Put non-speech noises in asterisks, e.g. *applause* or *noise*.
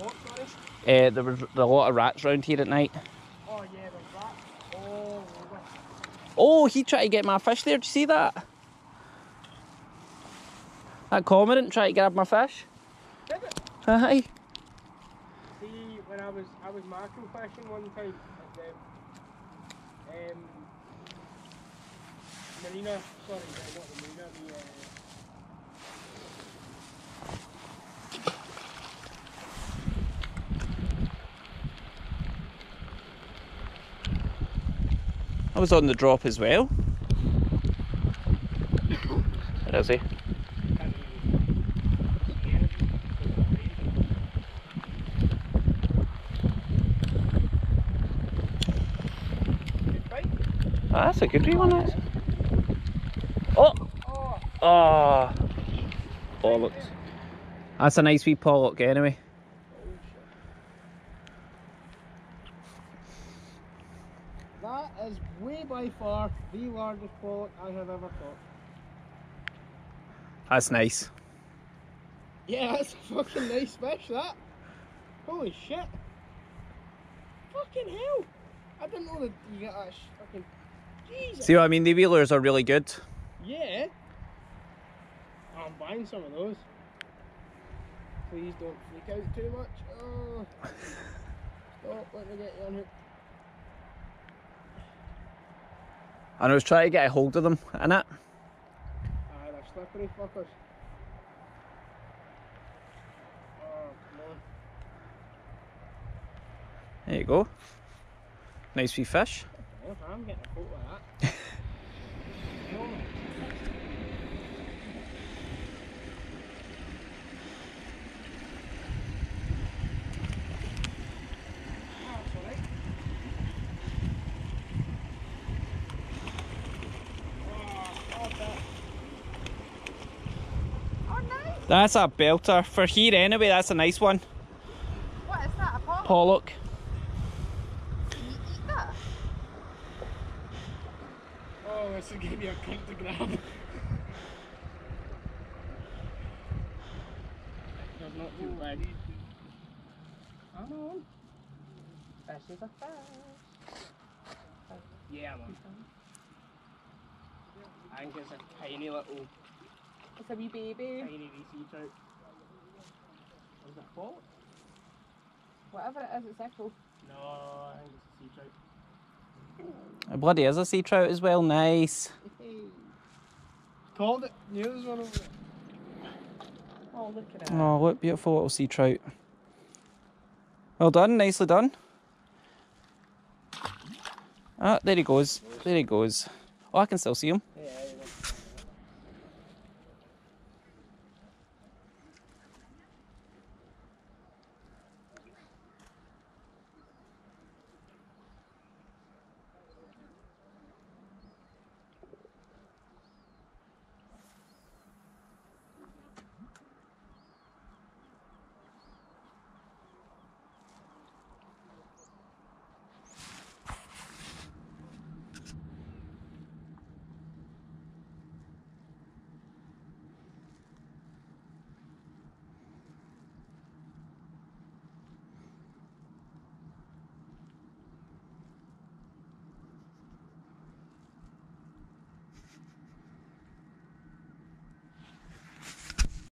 Uh, there was a lot of rats around here at night. Oh yeah, there's that. Oh, over. Oh, he tried to get my fish there. Did you see that? That cormorant tried to grab my fish. Did it? Aye. See, when I was I was mackerel fishing one time at the um, marina. Sorry, not the marina. The uh, I was on the drop as well. Where is he? Ah, that's a good wee one. Oh, Oh, oh, bollocks. That's a nice wee pollock anyway. That is way by far the largest pollock I have ever caught. That's nice. Yeah, that's a fucking nice fish, that. Holy shit. Fucking hell. I didn't know that you get that sh- fucking. Jesus. See what I mean? The wheelers are really good. Yeah. I'm buying some of those. Please don't freak out too much. Oh. *laughs* Stop, let me get you on And I was trying to get a hold of them, innit? Ah, they're slippery fuckers. Oh. There you go. Nice wee fish. I'm getting a photo of that. *laughs* No. Ah, that's all right. Oh, God, that- Oh, nice. That's a belter. For here anyway, that's a nice one. What is that? A pot? Pollock. Can you eat that? Oh, this is gonna be a cunt to grab. *laughs* That's not too bad. Come on. Fish is a fish. Yeah, man. I think it's a tiny little, It's a wee baby. tiny wee sea trout. Was it a fault? Whatever it is, it's echo. No, I think it's a sea trout. It bloody is a sea trout as well. Nice. Called it. Knew there was one over there. Oh, look at it. Oh, look, beautiful little sea trout. Well done, nicely done. Ah, there he goes. There he goes. Oh, I can still see him.